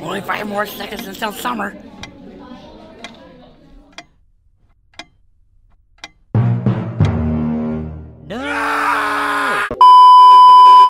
Only five more seconds until summer.